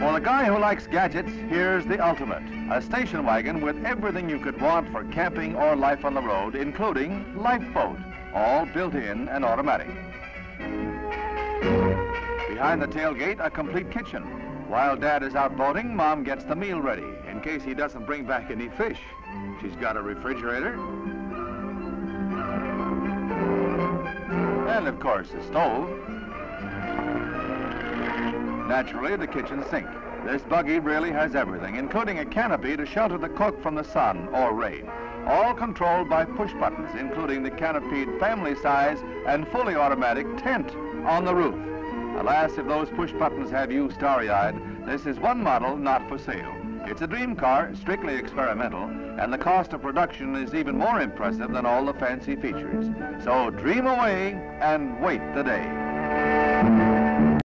For the guy who likes gadgets, here's the ultimate. A station wagon with everything you could want for camping or life on the road, including Lifeboat, all built in and automatic. Behind the tailgate, a complete kitchen. While Dad is out boating, Mom gets the meal ready in case he doesn't bring back any fish. She's got a refrigerator. And, of course, a stove. Naturally, the kitchen sink. This buggy really has everything, including a canopy to shelter the cook from the sun or rain. All controlled by push buttons, including the canopied family size and fully automatic tent on the roof. Alas, if those push buttons have you starry-eyed, this is one model not for sale. It's a dream car, strictly experimental, and the cost of production is even more impressive than all the fancy features. So dream away and wait the day.